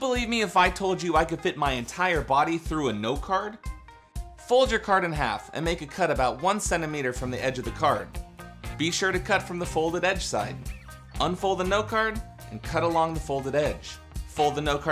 believe me if I told you I could fit my entire body through a note card? Fold your card in half and make a cut about 1 centimeter from the edge of the card. Be sure to cut from the folded edge side. Unfold the note card and cut along the folded edge. Fold the note card